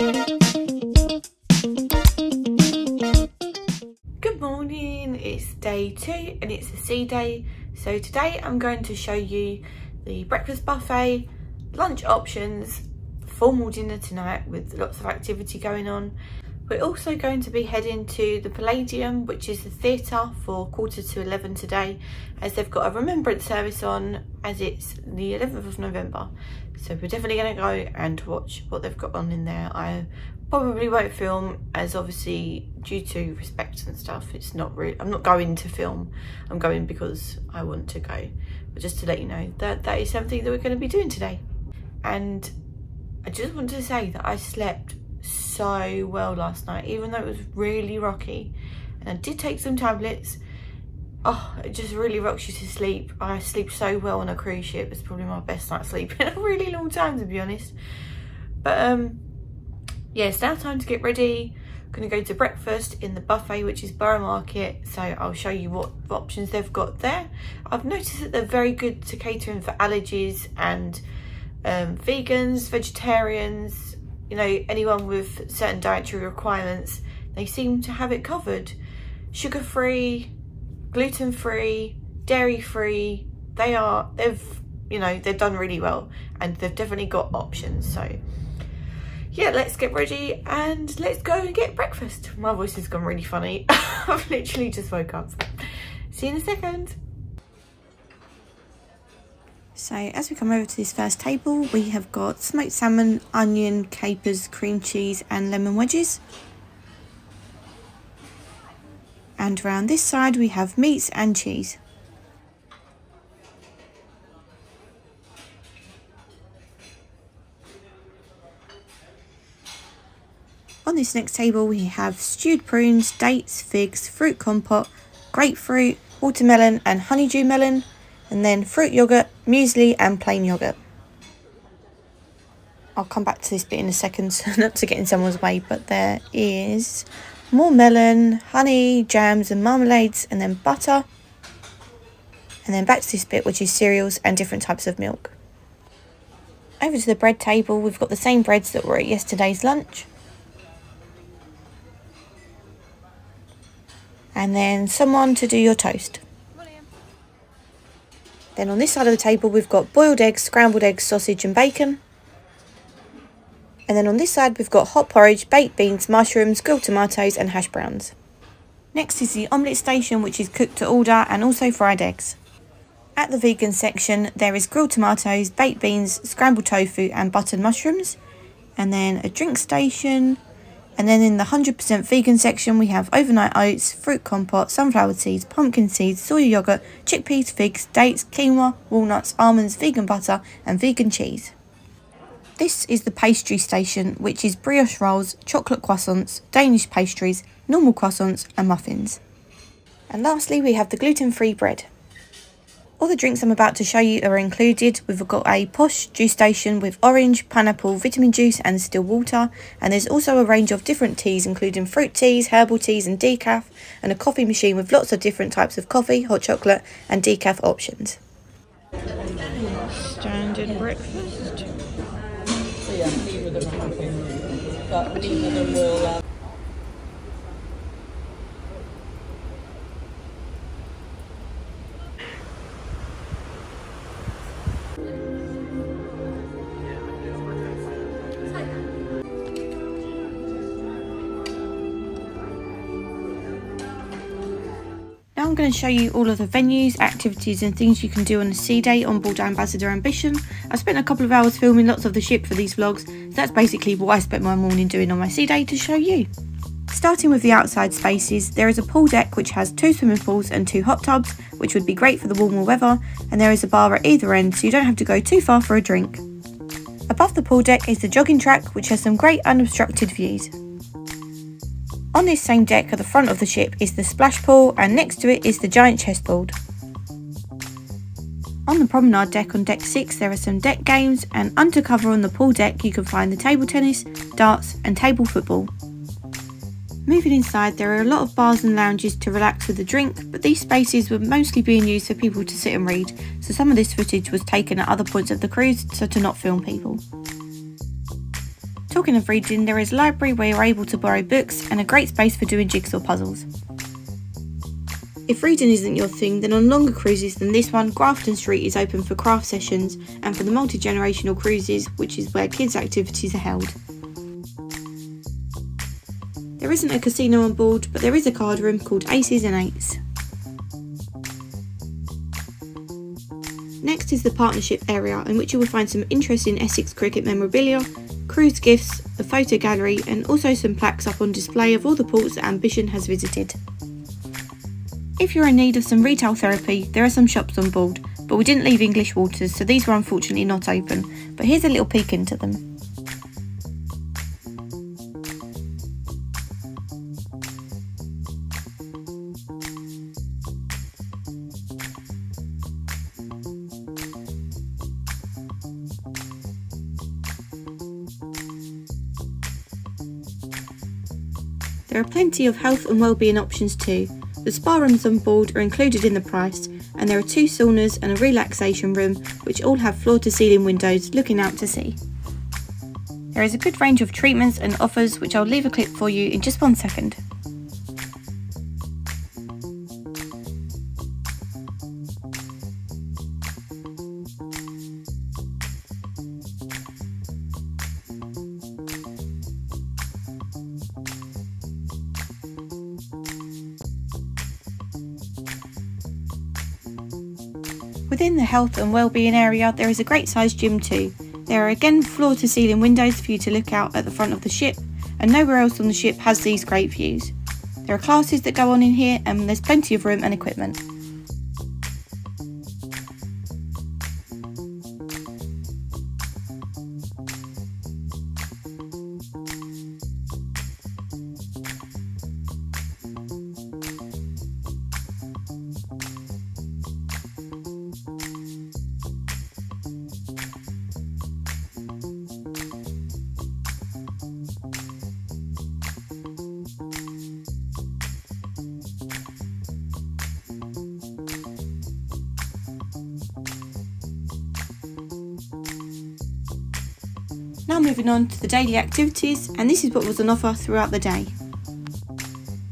Good morning, it's day two and it's a sea day. So today I'm going to show you the breakfast buffet, lunch options, formal dinner tonight with lots of activity going on. We're also going to be heading to the Palladium, which is the theatre for quarter to 11 today, as they've got a remembrance service on as it's the 11th of November. So we're definitely going to go and watch what they've got on in there. I probably won't film as obviously due to respect and stuff. It's not really, I'm not going to film. I'm going because I want to go. But just to let you know that that is something that we're going to be doing today. And I just want to say that I slept so well last night, even though it was really rocky. And I did take some tablets. Oh, it just really rocks you to sleep. I sleep so well on a cruise ship. It's probably my best night's sleep in a really long time, to be honest. But um, yeah, it's now time to get ready. I'm gonna go to breakfast in the buffet, which is Borough Market. So I'll show you what options they've got there. I've noticed that they're very good to catering for allergies and um, vegans, vegetarians, you know, anyone with certain dietary requirements, they seem to have it covered. Sugar-free, gluten-free, dairy-free, they are, they've, you know, they've done really well and they've definitely got options. So yeah, let's get ready and let's go and get breakfast. My voice has gone really funny. I've literally just woke up. See you in a second. So as we come over to this first table, we have got smoked salmon, onion, capers, cream cheese and lemon wedges. And around this side we have meats and cheese. On this next table we have stewed prunes, dates, figs, fruit compote, grapefruit, watermelon and honeydew melon, and then fruit yoghurt, muesli and plain yoghurt. I'll come back to this bit in a second, not to get in someone's way, but there is more melon, honey, jams and marmalades, and then butter. And then back to this bit, which is cereals and different types of milk. Over to the bread table, we've got the same breads that were at yesterday's lunch. And then someone to do your toast. Then on this side of the table, we've got boiled eggs, scrambled eggs, sausage and bacon. And then on this side, we've got hot porridge, baked beans, mushrooms, grilled tomatoes and hash browns. Next is the omelette station, which is cooked to order and also fried eggs. At the vegan section, there is grilled tomatoes, baked beans, scrambled tofu and buttered mushrooms. And then a drink station, and then in the 100% vegan section, we have overnight oats, fruit compote, sunflower seeds, pumpkin seeds, soya yogurt, chickpeas, figs, dates, quinoa, walnuts, almonds, vegan butter, and vegan cheese. This is the pastry station, which is brioche rolls, chocolate croissants, Danish pastries, normal croissants, and muffins. And lastly, we have the gluten-free bread. All the drinks I'm about to show you are included. We've got a posh juice station with orange, pineapple, vitamin juice and still water. And there's also a range of different teas including fruit teas, herbal teas and decaf. And a coffee machine with lots of different types of coffee, hot chocolate and decaf options. Standard breakfast. Now I'm going to show you all of the venues, activities and things you can do on a sea day on board Ambassador Ambition. I spent a couple of hours filming lots of the ship for these vlogs, so that's basically what I spent my morning doing on my sea day to show you. Starting with the outside spaces, there is a pool deck which has two swimming pools and two hot tubs, which would be great for the warmer weather, and there is a bar at either end so you don't have to go too far for a drink. Above the pool deck is the jogging track which has some great unobstructed views. On this same deck at the front of the ship is the splash pool and next to it is the giant chessboard. On the promenade deck on deck 6 there are some deck games and undercover on the pool deck you can find the table tennis, darts and table football. Moving inside there are a lot of bars and lounges to relax with a drink but these spaces were mostly being used for people to sit and read so some of this footage was taken at other points of the cruise so to not film people. Talking of reading, there is a library where you're able to borrow books and a great space for doing jigsaw puzzles. If reading isn't your thing, then on longer cruises than this one, Grafton Street is open for craft sessions and for the multi-generational cruises, which is where kids' activities are held. There isn't a casino on board, but there is a card room called Aces and Eights. Next is the partnership area, in which you will find some interesting Essex cricket memorabilia, cruise gifts, a photo gallery, and also some plaques up on display of all the ports that Ambition has visited. If you're in need of some retail therapy, there are some shops on board, but we didn't leave English waters, so these were unfortunately not open. But here's a little peek into them. Plenty of health and wellbeing options too, the spa rooms on board are included in the price, and there are two saunas and a relaxation room, which all have floor to ceiling windows looking out to sea. There is a good range of treatments and offers, which I'll leave a clip for you in just one second. Health and wellbeing area, there is a great sized gym too. There are again floor to ceiling windows for you to look out at the front of the ship, and nowhere else on the ship has these great views. There are classes that go on in here, and there's plenty of room and equipment. Now moving on to the daily activities, and this is what was on offer throughout the day.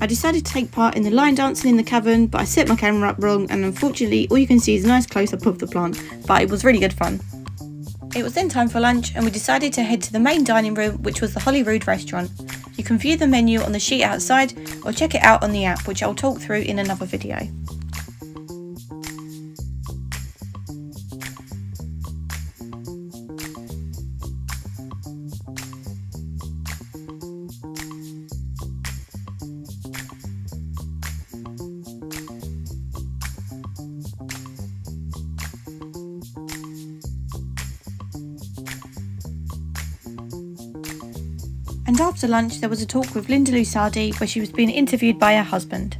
I decided to take part in the line dancing in the cavern, but I set my camera up wrong, and unfortunately, all you can see is a nice close up of the plant, but it was really good fun. It was then time for lunch, and we decided to head to the main dining room, which was the Holyrood restaurant. You can view the menu on the sheet outside, or check it out on the app, which I'll talk through in another video. And after lunch there was a talk with Linda Lusardi where she was being interviewed by her husband.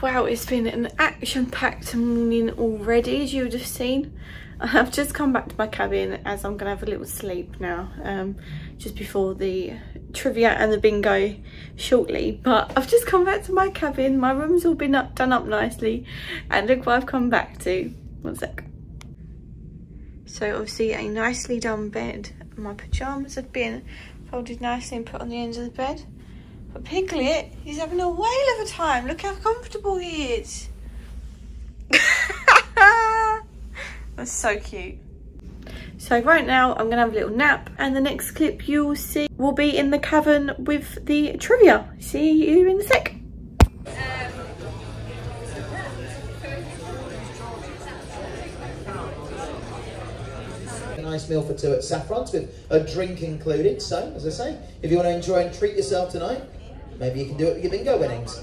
Wow, it's been an action-packed morning already, as you would have seen. I've just come back to my cabin as I'm going to have a little sleep now, um, just before the trivia and the bingo shortly. But I've just come back to my cabin, my room's all been up, done up nicely, and look what I've come back to. One sec. So obviously a nicely done bed my pyjamas have been folded nicely and put on the ends of the bed. But Piglet, he's having a whale of a time. Look how comfortable he is. That's so cute. So right now I'm gonna have a little nap and the next clip you'll see will be in the cavern with the trivia. See you in a sec. Meal for two at Saffron's with a drink included. So, as I say, if you want to enjoy and treat yourself tonight, maybe you can do it with your bingo winnings.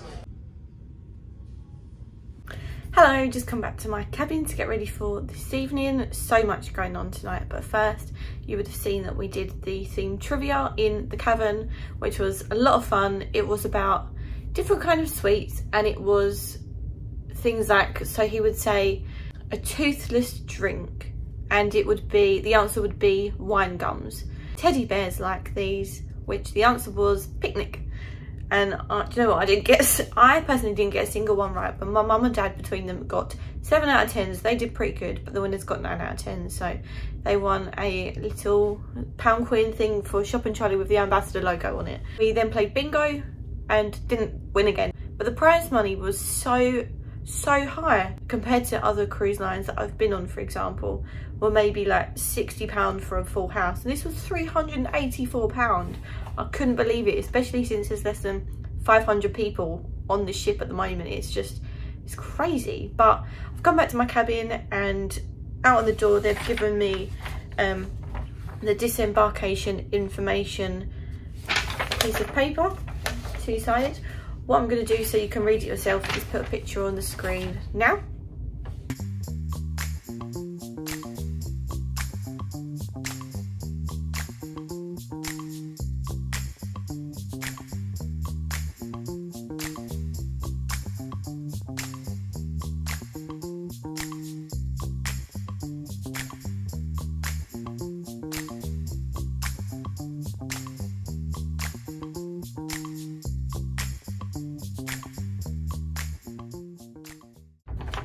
Hello, just come back to my cabin to get ready for this evening. So much going on tonight, but first you would have seen that we did the theme trivia in the cavern, which was a lot of fun. It was about different kind of sweets and it was things like, so he would say a toothless drink and it would be, the answer would be wine gums. Teddy bears like these, which the answer was picnic. And uh, do you know what, I didn't get, I personally didn't get a single one right, but my mum and dad between them got seven out of tens. They did pretty good, but the winners got nine out of ten. So they won a little pound coin thing for Shop and Charlie with the ambassador logo on it. We then played bingo and didn't win again. But the prize money was so so high compared to other cruise lines that I've been on, for example, or maybe like £60 for a full house. And this was £384. I couldn't believe it, especially since there's less than 500 people on the ship at the moment. It's just, it's crazy. But I've come back to my cabin and out on the door, they've given me um, the disembarkation information piece of paper, two-sided what I'm going to do so you can read it yourself is put a picture on the screen now.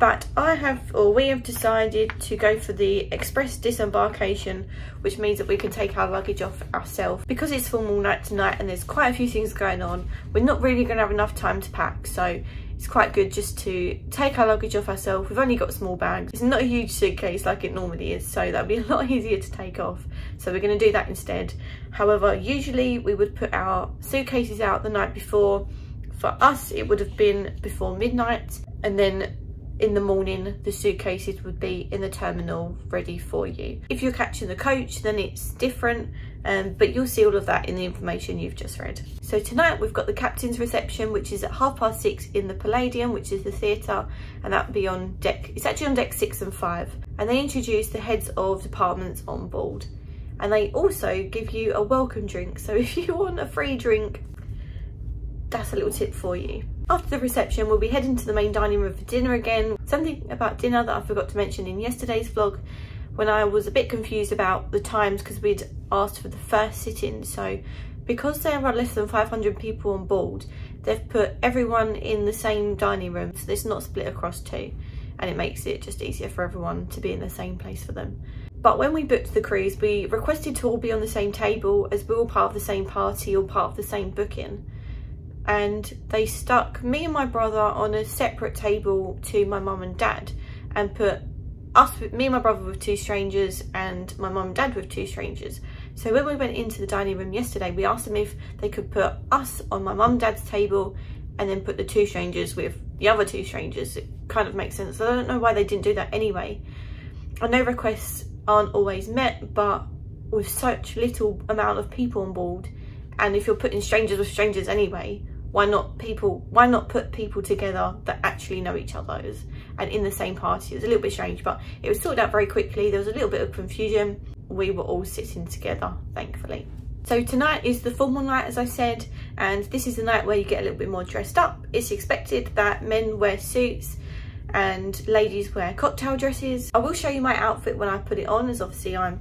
But I have or we have decided to go for the express disembarkation which means that we can take our luggage off ourselves. Because it's formal night tonight and there's quite a few things going on we're not really going to have enough time to pack. So it's quite good just to take our luggage off ourselves. We've only got small bags. It's not a huge suitcase like it normally is so that'll be a lot easier to take off. So we're going to do that instead. However usually we would put our suitcases out the night before. For us it would have been before midnight and then in the morning the suitcases would be in the terminal ready for you. If you're catching the coach then it's different um, but you'll see all of that in the information you've just read. So tonight we've got the captain's reception which is at half past six in the Palladium which is the theatre and that will be on deck, it's actually on deck six and five and they introduce the heads of departments on board and they also give you a welcome drink so if you want a free drink that's a little tip for you. After the reception, we'll be heading to the main dining room for dinner again. Something about dinner that I forgot to mention in yesterday's vlog when I was a bit confused about the times because we'd asked for the first sit-in. So because there are less than 500 people on board, they've put everyone in the same dining room. So it's not split across two and it makes it just easier for everyone to be in the same place for them. But when we booked the cruise, we requested to all be on the same table as we're all part of the same party or part of the same booking and they stuck me and my brother on a separate table to my mum and dad and put us me and my brother with two strangers and my mum and dad with two strangers. So when we went into the dining room yesterday we asked them if they could put us on my mum and dad's table and then put the two strangers with the other two strangers. It kind of makes sense. I don't know why they didn't do that anyway. I know requests aren't always met but with such little amount of people on board and if you're putting strangers with strangers anyway why not people why not put people together that actually know each other and in the same party? It was a little bit strange but it was sorted out very quickly. There was a little bit of confusion. We were all sitting together thankfully. So tonight is the formal night as i said and this is the night where you get a little bit more dressed up. It's expected that men wear suits and ladies wear cocktail dresses. I will show you my outfit when i put it on as obviously i'm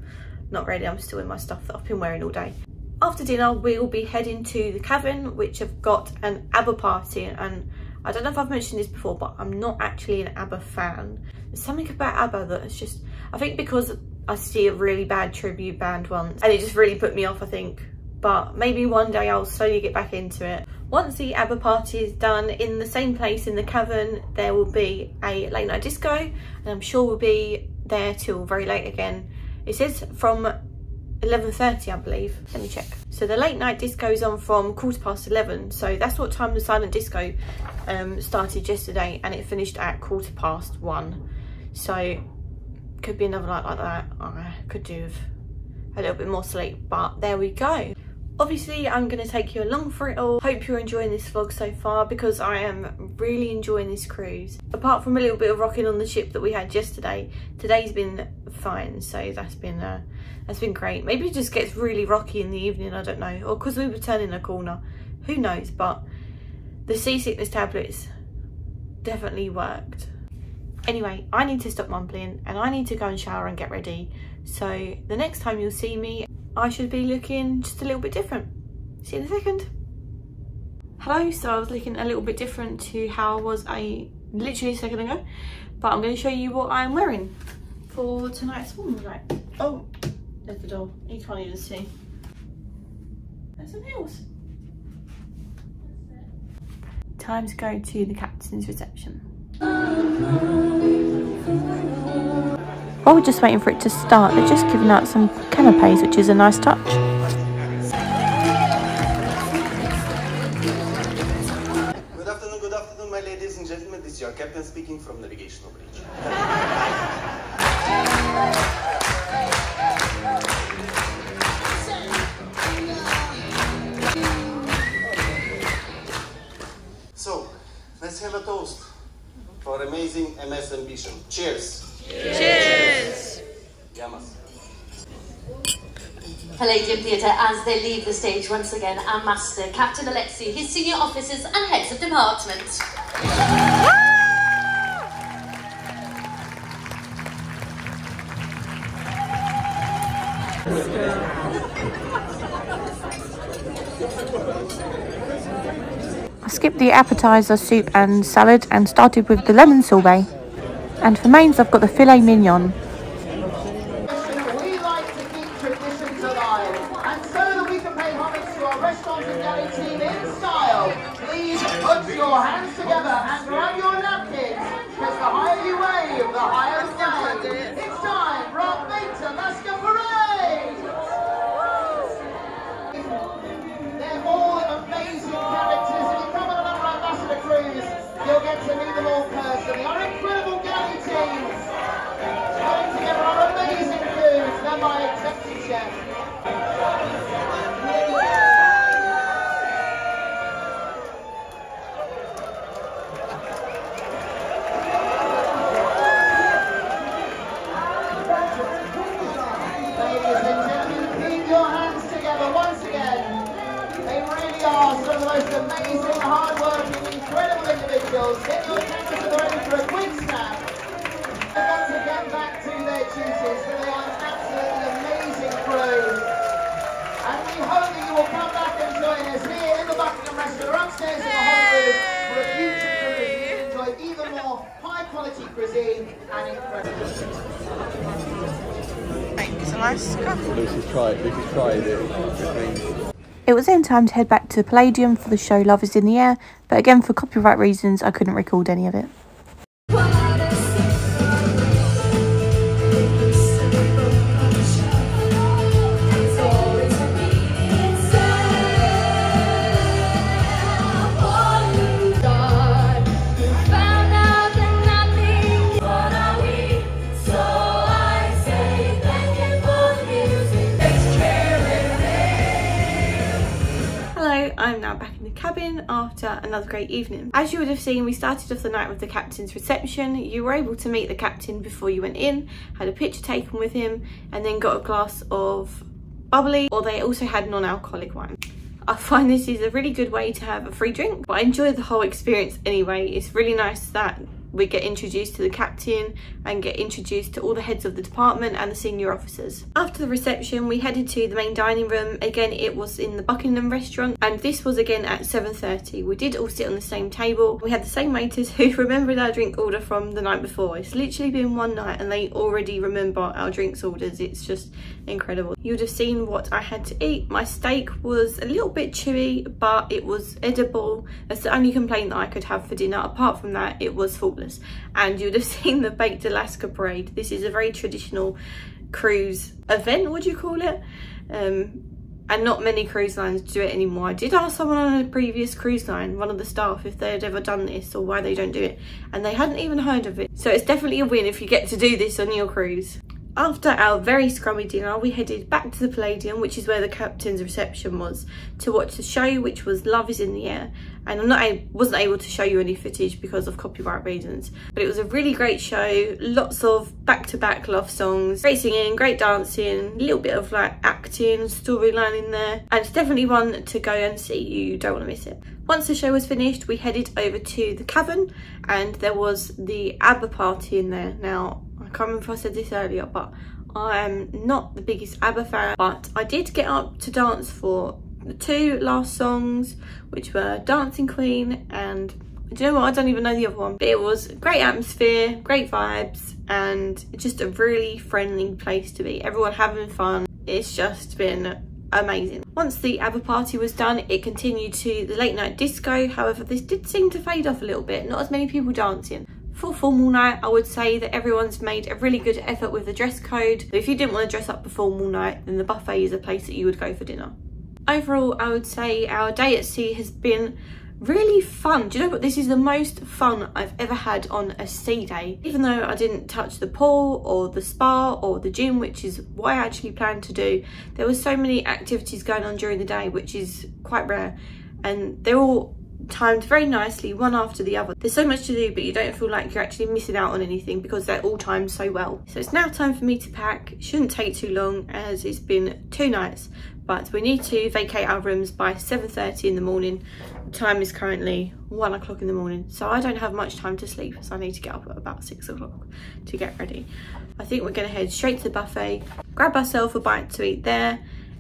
not ready. I'm still in my stuff that i've been wearing all day after dinner, we'll be heading to the Cavern, which have got an ABBA party. And I don't know if I've mentioned this before, but I'm not actually an ABBA fan. There's something about ABBA that is just, I think because I see a really bad tribute band once, and it just really put me off, I think. But maybe one day I'll slowly get back into it. Once the ABBA party is done, in the same place in the Cavern, there will be a late night disco, and I'm sure we'll be there till very late again. It says from 11.30 I believe. Let me check. So the late night disco is on from quarter past 11. So that's what time the silent disco um, started yesterday and it finished at quarter past one. So could be another night like that. I could do with a little bit more sleep, but there we go. Obviously, I'm going to take you along for it all. Hope you're enjoying this vlog so far because I am really enjoying this cruise. Apart from a little bit of rocking on the ship that we had yesterday, today's been fine. So that's been uh, that's been great. Maybe it just gets really rocky in the evening, I don't know. Or because we were turning a corner, who knows. But the seasickness tablets definitely worked. Anyway, I need to stop mumbling and I need to go and shower and get ready. So the next time you'll see me, I should be looking just a little bit different. See you in a second. Hello, so I was looking a little bit different to how I was a literally a second ago. But I'm going to show you what I'm wearing for tonight's formal night. Oh, there's the door. You can't even see. There's some heels. Time to go to the captain's reception. While we're just waiting for it to start, they're just giving out some canapes, which is a nice touch. Speaking from Navigational Bridge. So, let's have a toast for amazing MS ambition. Cheers. Cheers! Yamas. Palladium Theatre as they leave the stage once again, our master, Captain Alexei, his senior officers and heads of department. Skipped the appetizer, soup and salad and started with the lemon sorbet. And for mains I've got the filet mignon. Together and grab your napkins, because the higher you wave, the higher the flag. Them all personally. Our incredible galley teams putting together our amazing food done by executive chef. Incredible. Lucy's tried, Lucy's tried it. It was then time to head back to the Palladium for the show Love is in the Air, but again for copyright reasons I couldn't record any of it. Cabin after another great evening. As you would have seen, we started off the night with the captain's reception. You were able to meet the captain before you went in, had a picture taken with him, and then got a glass of bubbly, or they also had non-alcoholic wine. I find this is a really good way to have a free drink, but I enjoy the whole experience anyway. It's really nice that we get introduced to the captain and get introduced to all the heads of the department and the senior officers. After the reception, we headed to the main dining room. Again, it was in the Buckingham restaurant and this was again at 7.30. We did all sit on the same table. We had the same waiters who remembered our drink order from the night before. It's literally been one night and they already remember our drinks orders. It's just incredible. You would have seen what I had to eat. My steak was a little bit chewy, but it was edible. That's the only complaint that I could have for dinner. Apart from that, it was faultless. And you would have seen the Baked Alaska Parade. This is a very traditional cruise event, would you call it? Um, and not many cruise lines do it anymore. I did ask someone on a previous cruise line, one of the staff, if they had ever done this or why they don't do it, and they hadn't even heard of it. So it's definitely a win if you get to do this on your cruise. After our very scrummy dinner, we headed back to the Palladium, which is where the captain's reception was, to watch the show, which was Love is in the Air. And I'm not, I wasn't able to show you any footage because of copyright reasons, but it was a really great show. Lots of back-to-back love songs, great singing, great dancing, a little bit of like acting, storyline in there. And it's definitely one to go and see. You don't want to miss it. Once the show was finished, we headed over to the cavern and there was the ABBA party in there. Now, I can't remember if I said this earlier, but I am not the biggest ABBA fan, but I did get up to dance for the two last songs, which were Dancing Queen and do you know what? I don't even know the other one. But it was great atmosphere, great vibes, and just a really friendly place to be. Everyone having fun. It's just been amazing. Once the ABBA party was done, it continued to the late night disco. However, this did seem to fade off a little bit. Not as many people dancing. For formal night, I would say that everyone's made a really good effort with the dress code. If you didn't want to dress up for formal night, then the buffet is a place that you would go for dinner. Overall, I would say our day at sea has been really fun. Do you know what? This is the most fun I've ever had on a sea day. Even though I didn't touch the pool or the spa or the gym, which is what I actually planned to do, there were so many activities going on during the day, which is quite rare. And they're all timed very nicely one after the other. There's so much to do but you don't feel like you're actually missing out on anything because they're all timed so well. So it's now time for me to pack. Shouldn't take too long as it's been two nights but we need to vacate our rooms by 7.30 in the morning. The time is currently one o'clock in the morning so i don't have much time to sleep so i need to get up at about six o'clock to get ready. I think we're going to head straight to the buffet grab ourselves a bite to eat there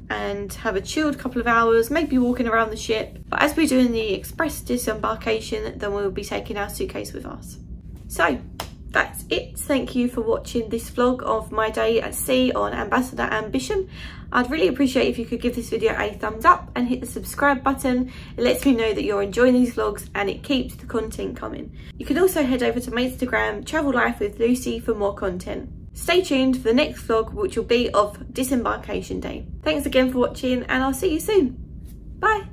and have a chilled couple of hours, maybe walking around the ship. But as we're doing the express disembarkation, then we'll be taking our suitcase with us. So that's it. Thank you for watching this vlog of my day at sea on Ambassador Ambition. I'd really appreciate if you could give this video a thumbs up and hit the subscribe button. It lets me know that you're enjoying these vlogs and it keeps the content coming. You can also head over to my Instagram, Travel Life with Lucy for more content. Stay tuned for the next vlog, which will be of disembarkation day. Thanks again for watching and I'll see you soon. Bye.